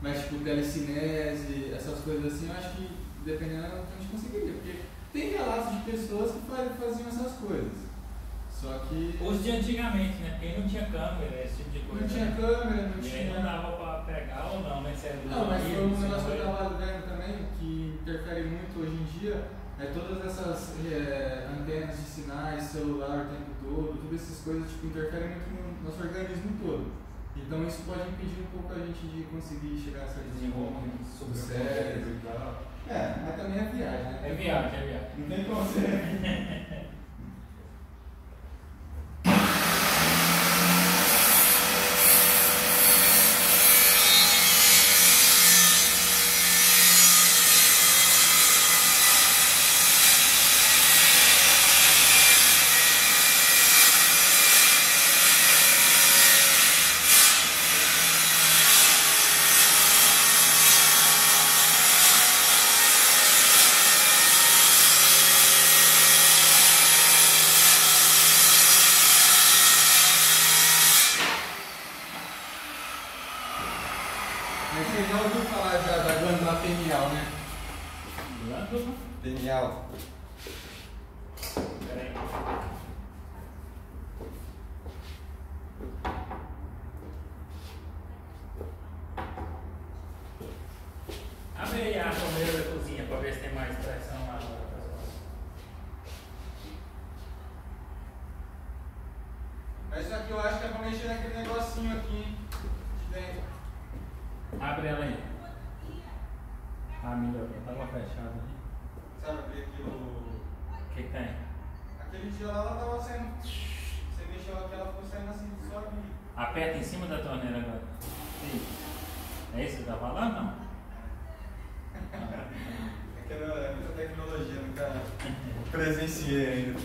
Mas tipo, telecinese, essas coisas assim, eu acho que dependendo a gente conseguiria. Porque tem relatos de pessoas que faziam essas coisas. Só que. Os de antigamente, né? Porque não tinha câmera, esse tipo de coisa. Não tinha né? câmera, não E tinha. aí não dava pra pegar ou não, né? Se era Não, mas foi um livro, negócio que eu estava vendo também, que interfere muito hoje em dia, é todas essas é, antenas de sinais, celular o tempo todo, todas essas coisas tipo, interferem muito no nosso organismo todo. Então isso pode impedir um pouco a gente de conseguir chegar a essa Desenvolvimento sobre o cérebro e tal. É, mas também é viagem, né? É viagem, é viagem. Não tem como ser. Mas você já ouviu falar já da glândula pineal, né? Glândula? Pineal. Peraí. Abre aí a torneira da cozinha pra ver se tem mais pressão lá agora, pessoal. Mas isso aqui eu acho que é pra mexer naquele negocinho aqui de dentro. Abre ela aí. Ah, melhorou. Tava fechado ali. Sabe aquilo. O que que tem? Aquele dia lá ela tava saindo. Você mexeu aqui, ela ficou saindo assim, só aqui. Aperta em cima da torneira agora. Sim. É isso que você tá falando? Não. Aquela é muita tecnologia, nunca presenciei ainda.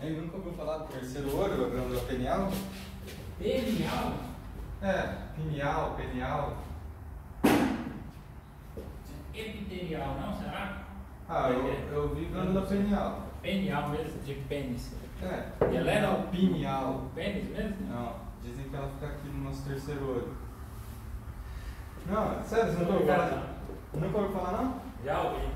Aí nunca ouviu falar do terceiro olho, a glândula pineal? Perial? É, pineal, pineal. Epitelial, não? Será? Ah, eu, eu vi glândula pineal. Penial mesmo, de pênis. É, E ela era- pineal. Pênis mesmo? Não, dizem que ela fica aqui no nosso terceiro olho. Não, sério, você nunca ouviu falar? Nunca ouviu falar não? Já ouvi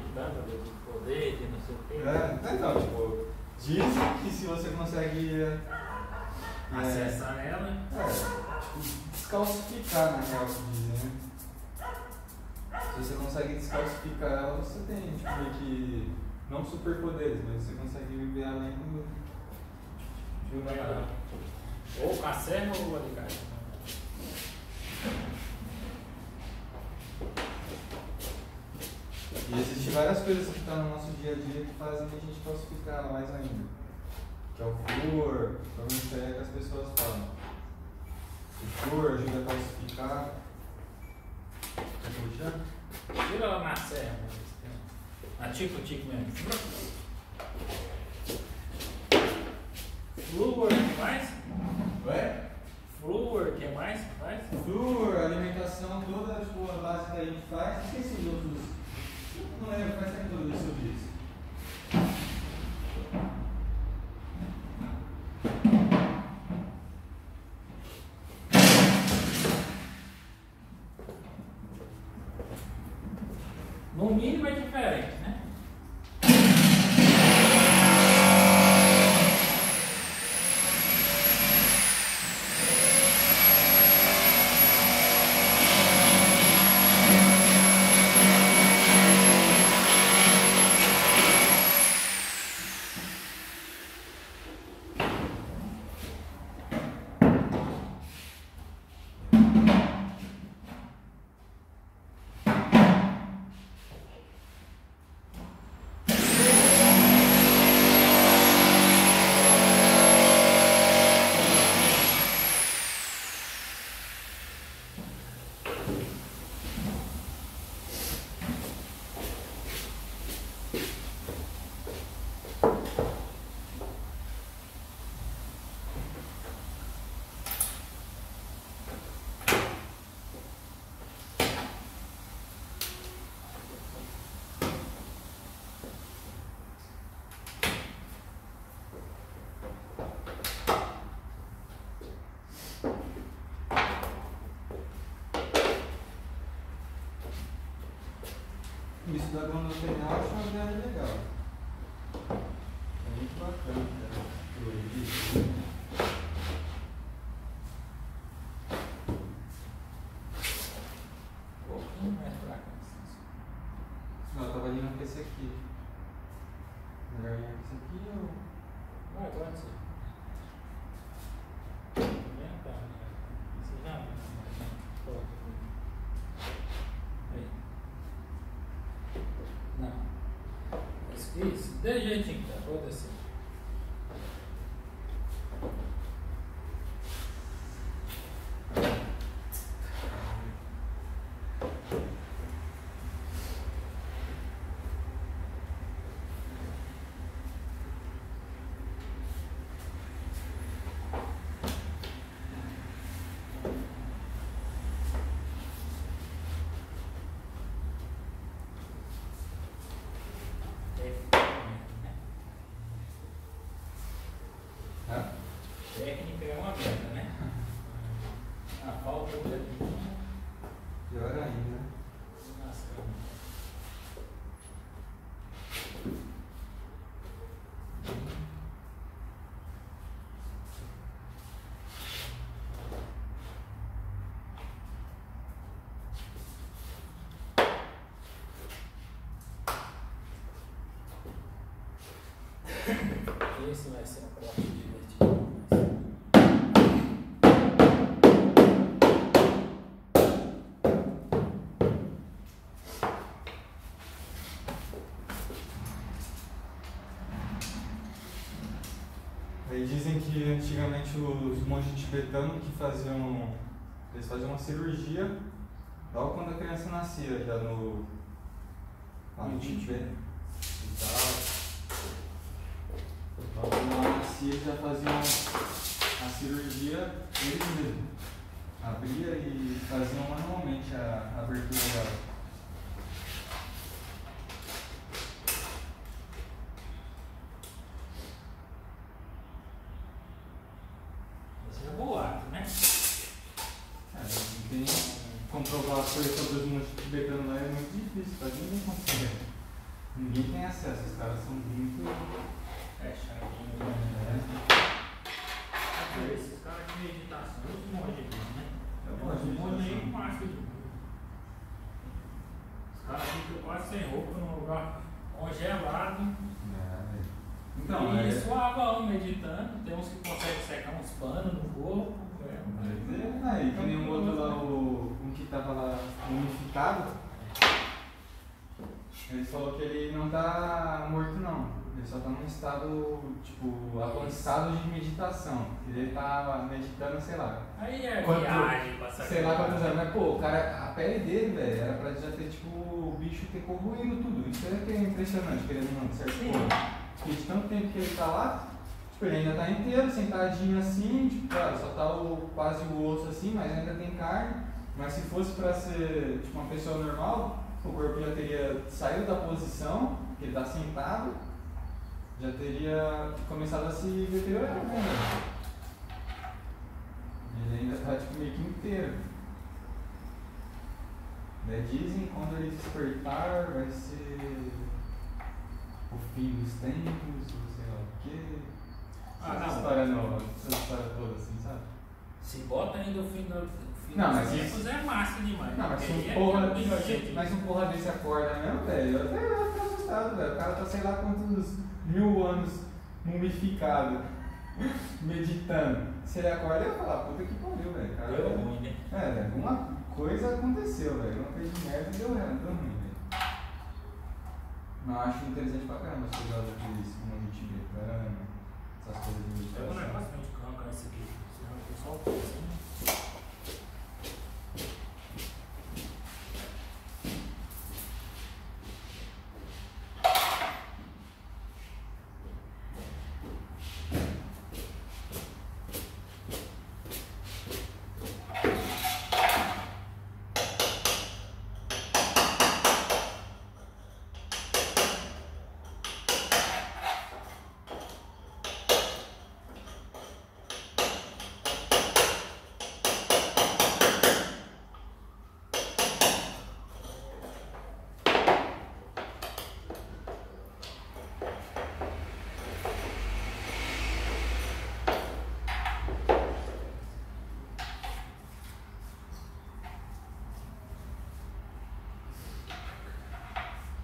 vez de poder, de não sei o quê. É, então, tipo, dizem que se você consegue é, Acessar ela. é, tipo, descalcificar na real que dizem, né? Se você consegue descalcificar ela, você tem tipo, meio que. Não superpoderes, mas você consegue viver além do. de uma Ou com a serra ou o alicate. E existem várias coisas que estão no nosso dia a dia que fazem a gente falsificar mais ainda. Que é o flúor, aí é que as pessoas falam. O flúor ajuda a falsificar. Quer que eu chame? Tira ela na serra. Na tico-tico mesmo. Flúor, que mais? Ué? Flúor, que mais? Faz? Flúor, alimentação, toda tipo, a base que a gente faz. Esqueci os outros. Não isso. No mínimo é diferente, né? Da Gonda Penal acho uma ideia legal. É muito bacana, cara. Isso. Um pouquinho mais pra cá. assim. Não, eu tava indo com esse aqui. Melhor ir com esse aqui ou. Vai, pode ser. Vem cá, né? Você já viu? Pode. Aí. Isso, isso. De jeitinho que tá, pode descer. Hã? Técnica é uma merda, né? A falta de Pior ainda. Lascando. Esse vai ser um corte divertido. Aí dizem que antigamente os monges tibetanos que faziam. Eles faziam uma cirurgia logo quando a criança nascia, já no. lá no Tibete e tal. Logo nascia eles já faziam a cirurgia eles mesmos. Abria e faziam manualmente a abertura dela. Esse é boato, né? É, não tem comprovar as coisas sobre os monges tibetanos lá é muito difícil, quase ninguém consegue. Ninguém tem acesso, os caras são muito. Fechadinho. É, Ah, Esses caras de meditação, os monges, né? Eu Os gosto de monges aí meditação. macho de Os caras ficam quase sem roupa num lugar congelado. É, então, e é. suavão meditando. Tem uns que conseguem secar uns panos no corpo. É, Aí, que nem o outro lá, o, um que tava lá mumificado, ele falou que ele não tá morto não. Ele só tá num estado, tipo, avançado de meditação. Ele tá meditando, sei lá, Aí é Quanto- viagem sei lá quantos anos, mas pô, o cara, a pele dele, velho, era pra já ter, tipo, o bicho ter corroído tudo. Isso é que é impressionante, querendo ou não, certo ponto. Porque de tanto tempo que ele tá lá, ele ainda tá inteiro, sentadinho assim, tipo, claro, só tá o, quase o osso assim, mas ainda tem carne. Mas se fosse pra ser, tipo, uma pessoa normal, o corpo já teria saído da posição, que ele tá sentado, já teria começado a se deteriorar, né? Ele ainda tá, tipo, meio que inteiro. Daí dizem quando ele despertar vai ser o fim dos tempos, ou sei lá o quê. Ah, não. história essa história toda assim, sabe? Se bota ainda o fim, do, fim Não, mas tempos é massa demais. Não, mas se um é porra, mas um porra desse acorda mesmo, velho, eu até eu ficar assustado, velho. O cara tá sei lá quantos mil anos mumificado, meditando. Se ele acorda, eu ia falar, puta que pariu, velho. Cara, Deu ruim, né? É, alguma coisa aconteceu, velho. Alguma coisa de merda deu deu ruim, velho. Mas eu acho interessante pra caramba as coisas daqueles mundo tibetano, essas coisas Pega um negócio de cão, esse aqui. Senão o pessoal pensa, assim.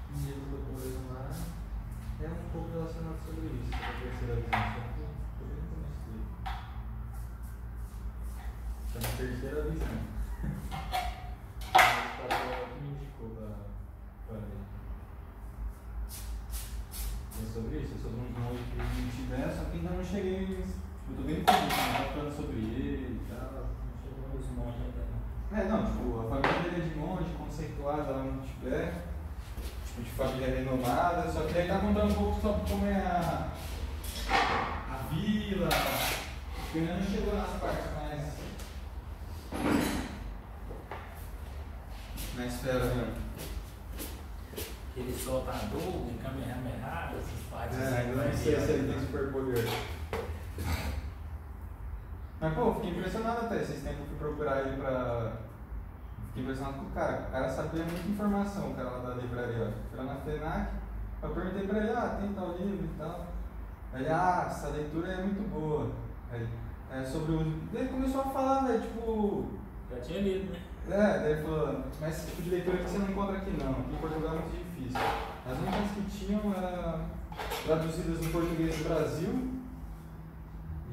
O livro do Boleiro lá é um pouco relacionado sobre isso, sobre a terceira visão, só que eu bem no começo dele. Chama terceira visão. O cara que me indicou pra, pra ler. É sobre isso, é sobre um monge que não tiver, só que ainda não cheguei. Tipo, eu tô bem feliz, né? Tava falando sobre ele e tal. Não chegou os monges ainda não. É, não, tipo, a família dele é de monge, conceituada lá no Tibete, tipo, de família renomada, só que daí tá contando um pouco sobre como é a, a vila, ainda não chegou nas partes mais. na esfera mesmo. Que ele solta a dúvida, Kamehameha, essas partes. É, assim, não vai sei se ele tem superpoder. Mas pô, fiquei impressionado até. Esses tempos fui procurar ele pra. Fiquei impressionado com o cara. O cara sabia muita informação, o cara lá da livraria. ó. Fui lá na FENAC, eu perguntei pra ele, ah, tem tal livro e tal. Ele, ah, essa leitura é muito boa. Aí, ele, é sobre o. Ele começou a falar, velho, tipo. Já tinha lido, né? É, daí ele falou, mas esse tipo de leitura que você não encontra aqui não, aqui em Portugal é muito difícil. As únicas que tinham eram traduzidas no português do Brasil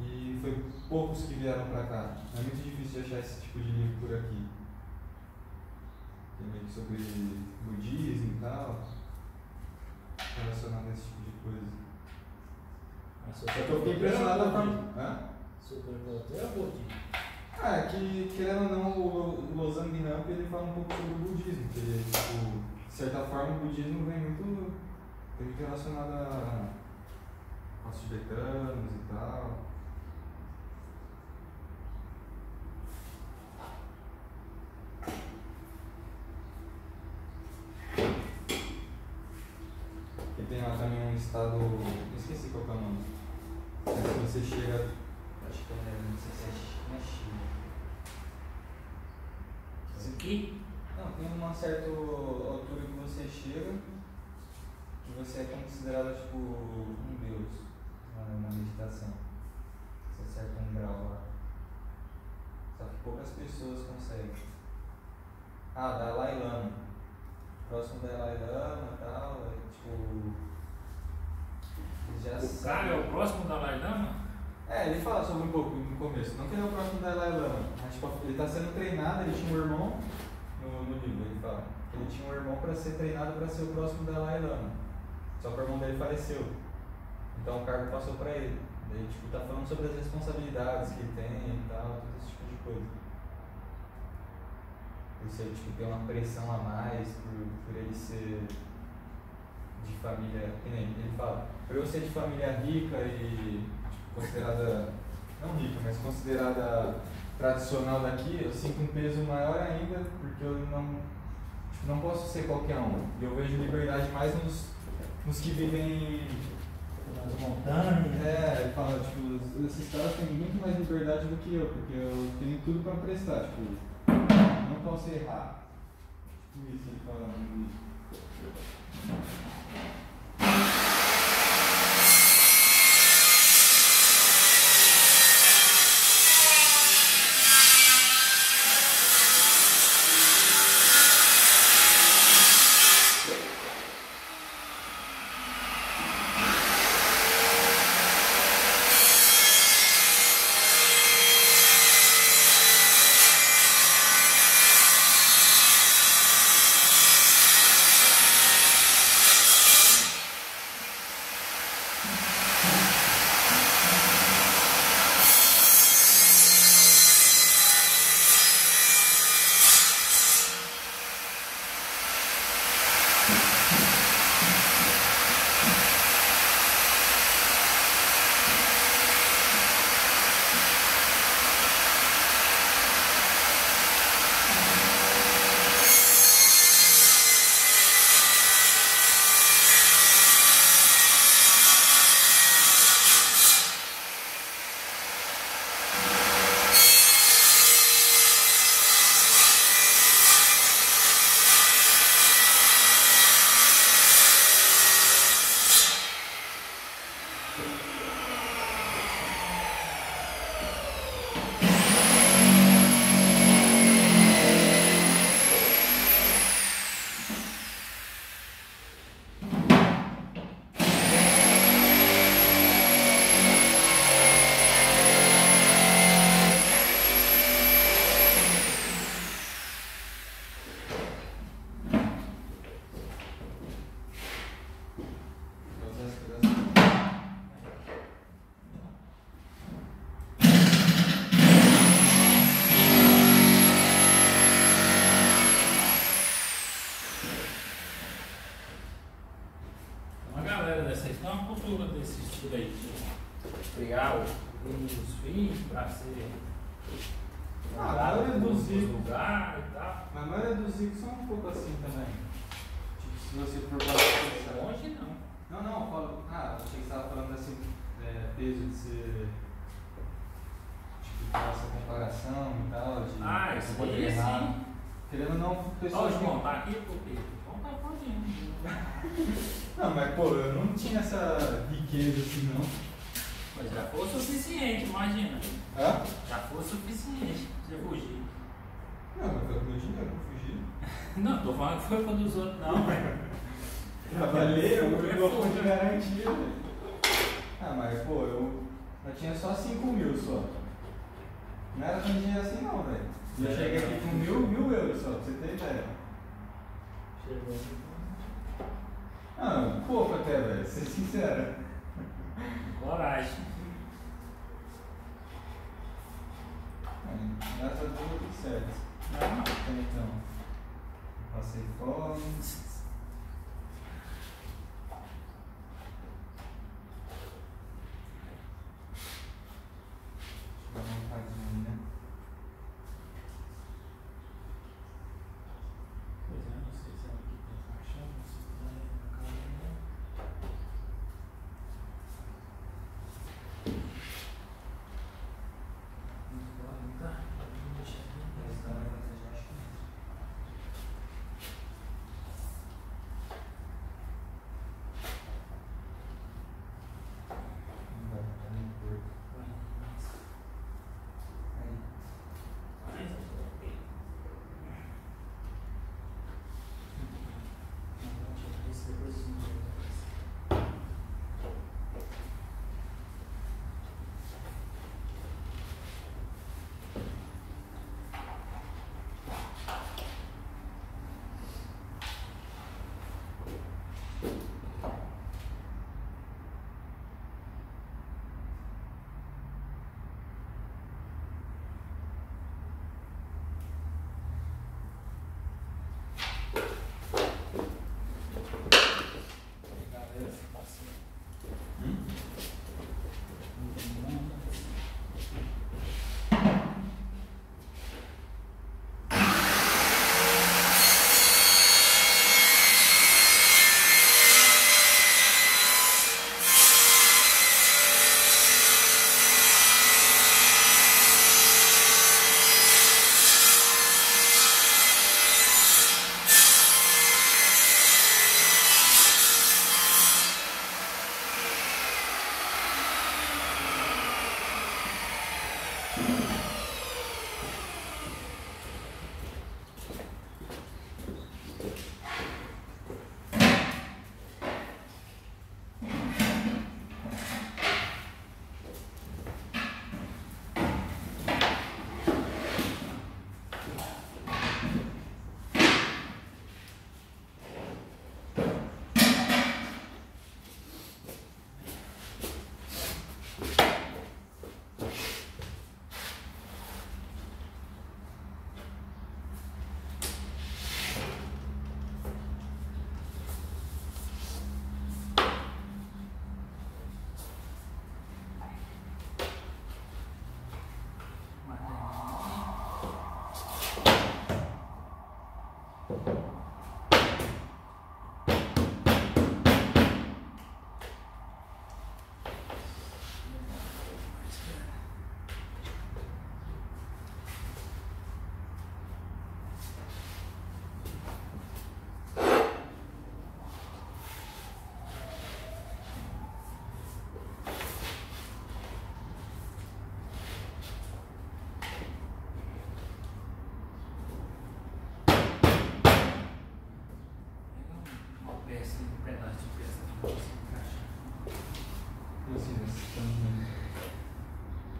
e foi poucos que vieram pra cá. É muito difícil achar esse tipo de livro por aqui. Tem meio que sobre budismo e tal, relacionado a esse tipo de coisa. Só que eu fiquei impressionado da forma. Hã? Superpoder é budismo. Ah, é que, querendo ou não, o Lozang Namp ele fala um pouco sobre o budismo, que tipo, de certa forma o budismo vem muito, tem muito relacionado a, aos tibetanos e tal. E tem lá também um estado, eu esqueci qual que é o nome, mas se você chega, acho que é, não sei se é não é China. Isso aqui? Não, tem uma certa altura que você chega que você é considerado tipo um deus na, na meditação. Você acerta um grau lá. Só que poucas pessoas conseguem. Ah, Dalai Lama. Próximo Dalai Lama e tal, é, tipo. Já O cara é o próximo da Lama? é, ele fala sobre um pouco no começo. Não que ele é o próximo Dalai Lama, mas tipo, ele está sendo treinado, ele tinha um irmão, no, no livro ele fala, ele tinha um irmão para ser treinado para ser o próximo Dalai Lama. Só que o irmão dele faleceu. Então o cargo passou para ele. Daí tipo, tá falando sobre as responsabilidades que ele tem e tal, todo esse tipo de coisa. Você tipo, tem uma pressão a mais por, por ele ser de família. Ele fala, por eu ser de família rica e tipo, considerada. não rica, mas considerada tradicional daqui, eu sinto um peso maior ainda, porque eu não, tipo, não posso ser qualquer um. E eu vejo liberdade mais nos, nos que vivem Nas montanhas. é, ele fala, tipo, esses caras têm muito mais liberdade do que eu, porque eu tenho tudo pra prestar, tipo, não posso errar. Isso, ele falando. Cultura desse de criar o- os filhos para ser Ah, a dado maioria em dos outros filhos. lugares e tal. Mas a maioria dos ricos são um pouco assim também. Tipo, se você for para pensar. Longe não. Não, não, eu falo. Ah, achei que você estava falando assim, é, peso de ser. Tipo, ter essa comparação e tal, de Ah, você isso poder aí errar. sim. Querendo ou não, Ó, pessoas. o que- João, tá aqui o João tá fazendo. Não, mas pô, eu não tinha essa riqueza assim não. Mas já foi o suficiente, imagina. Hã? Já foi o suficiente pra você fugir. Não, mas foi com meu dinheiro, não fugi. Não, tô falando que foi pra dos outros, não. Trabalhei, eu fuga. fonte de garantia. Ah, mas pô, eu, eu tinha só 5 mil só. Não era tão dinheiro assim não, velho. Eu É, cheguei aqui com mil, mil euros só, pra você ter ideia. Chegou. Ah, pouco até, velho, ser sincero. Coragem. Mas, Graças a Deus deu tudo certo. Não, Então, passei fome. Dá vontade, né?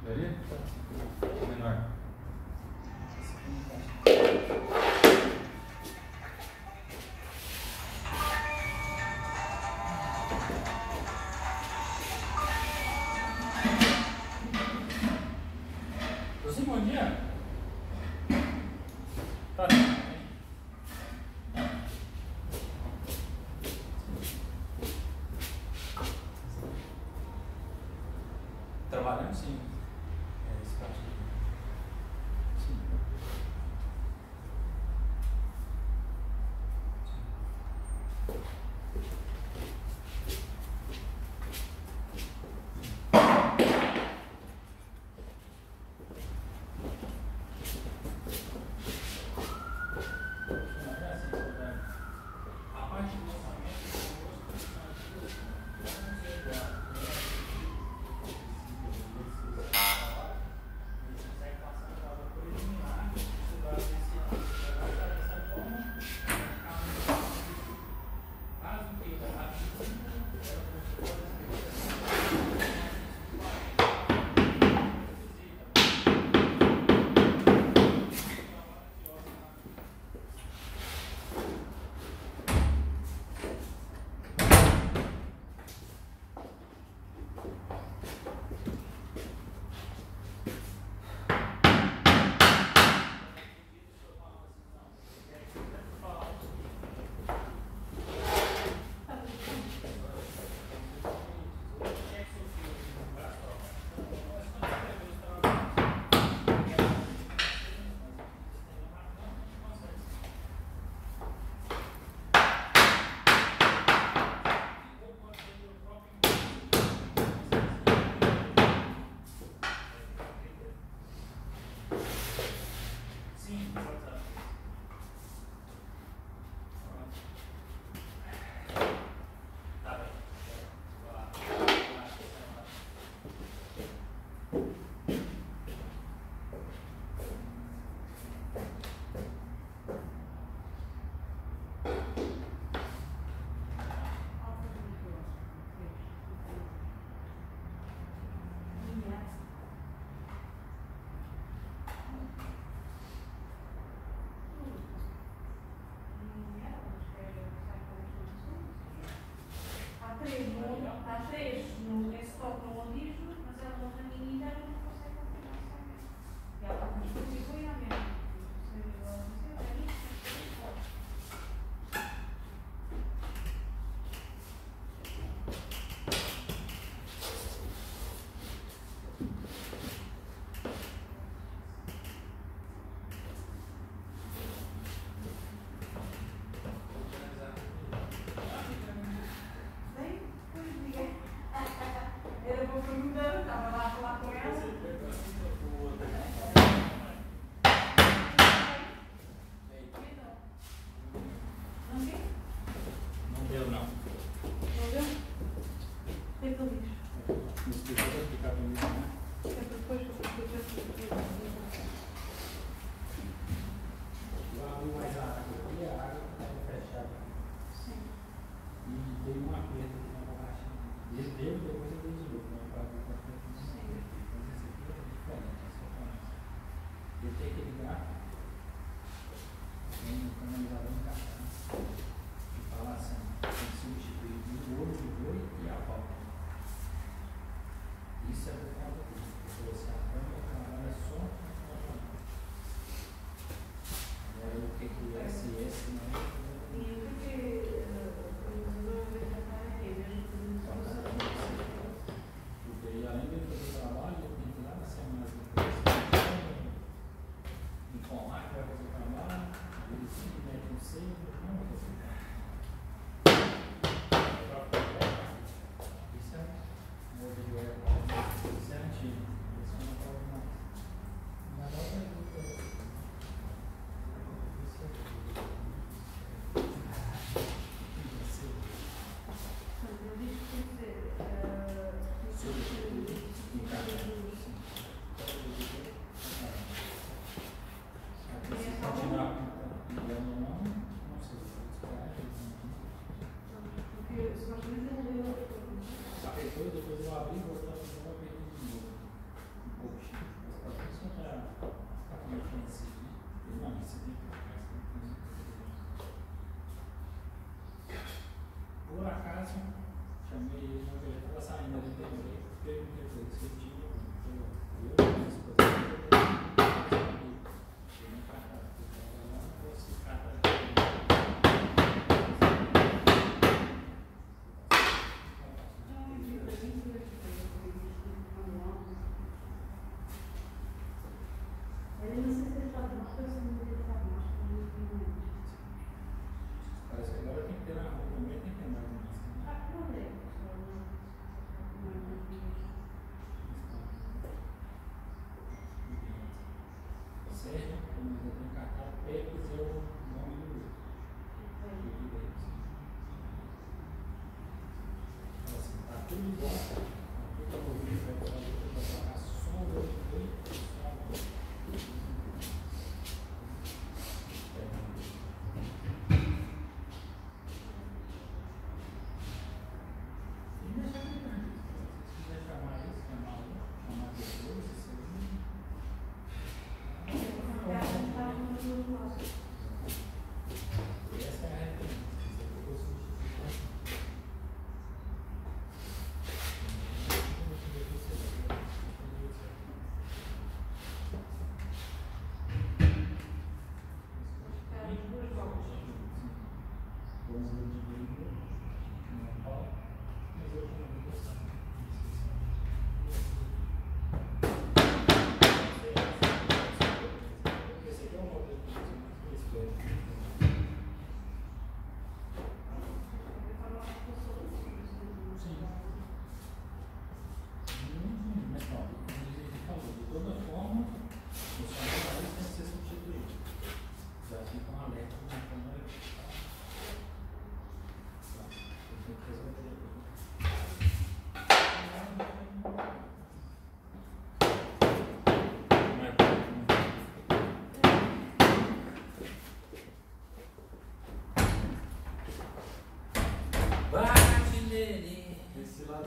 Далее. Вспоминаем.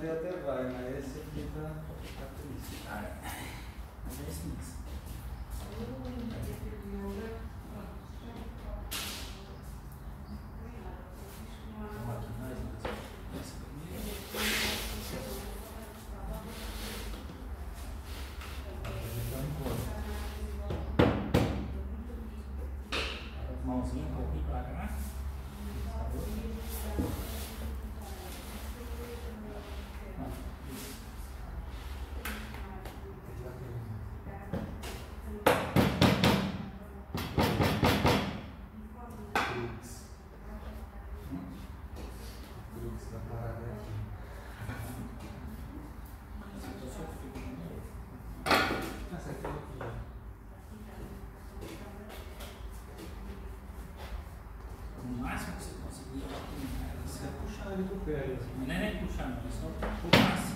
poder até vai, mas esse que tá, tá triste. Ah, é. Mas é isso mesmo. Hum. massimo si può seguire. Se la pusciano di tu quella. Non è né pusciano, sono può massimo.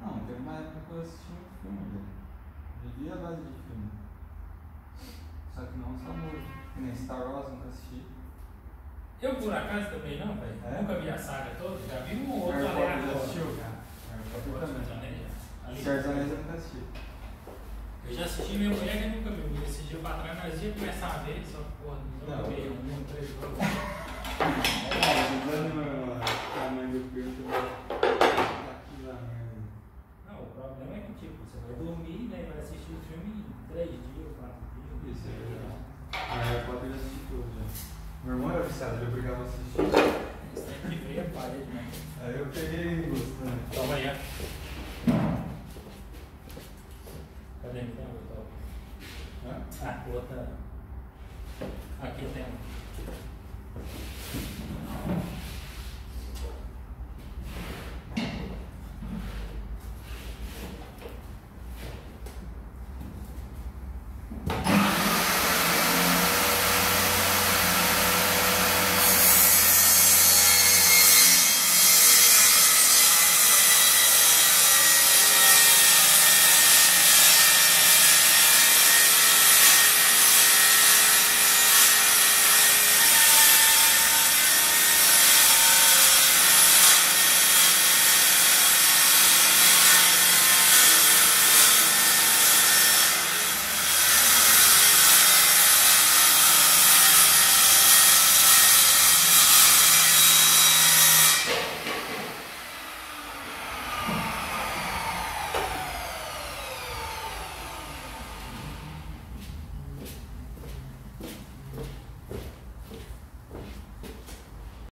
Não, teve uma época que eu assisti muito filme, velho. Vivia a base de filme. Só que não só música. Que nem Star Wars, nunca assisti. Eu, por acaso, também não, velho. É? Nunca vi a saga toda, já vi um ou outro Harry Potter já assistiu? Já. Harry Potter também. Senhor dos Anéis eu nunca assisti. Eu já assisti minha mulher que nunca viu. Esse dia pra trás nós ia começar a ver, só que porra, não veio um, três, dois. É, desanima o tamanho do filme. Aqui lá, merda. Não, o problema é que tipo, você vai dormir, né? Vai assistir o filme em três dias, quatro dias. Isso é Harry Potter eu já assisti tudo já. Meu irmão era viciado, ele obrigava a assistir. Você tem que ver a parede, né? Aí eu peguei gosto, né? Toma Peraí, tem outra. Ah, outra. Aqui tem outra.